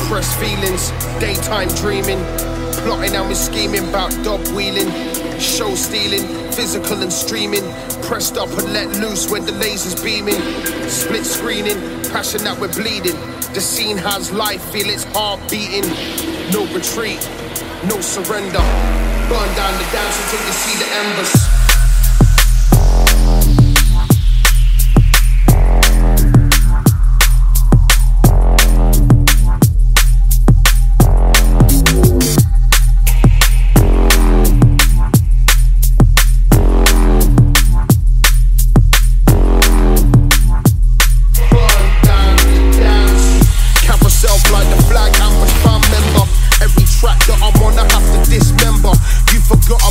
Repressed feelings, daytime dreaming, plotting and we're scheming about dog wheeling, show stealing, physical and streaming, pressed up and let loose when the laser's beaming, split screening, passion that we're bleeding. The scene has life, feel its heart beating. No retreat, no surrender. Burn down the dance until you see the embers.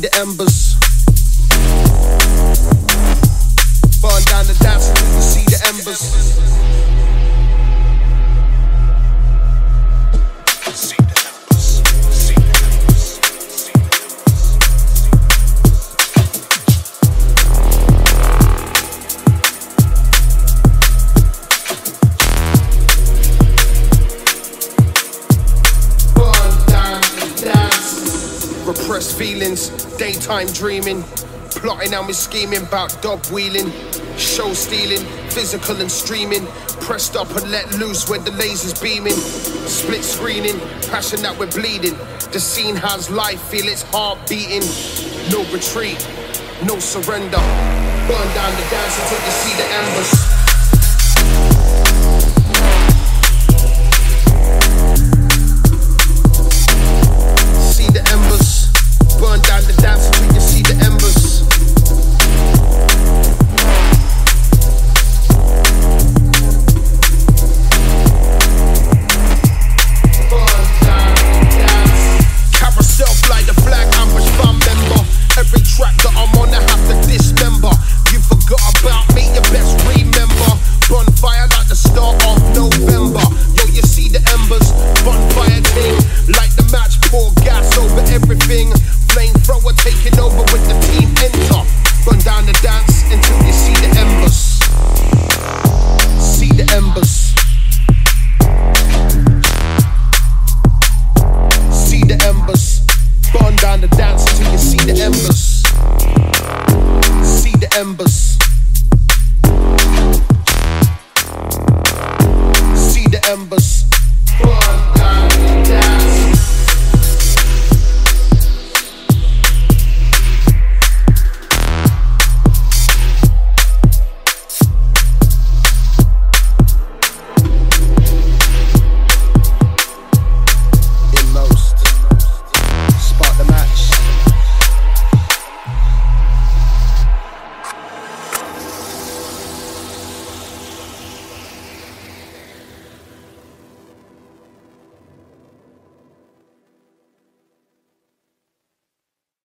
The embers. Feelings, daytime dreaming, plotting and we're scheming about dog wheeling, show stealing, physical and streaming, pressed up and let loose when the laser's beaming, split screening, passion that we're bleeding. The scene has life, feel its heart beating. No retreat, no surrender. Burn down the dance until you see the embers. Embers. See the embers.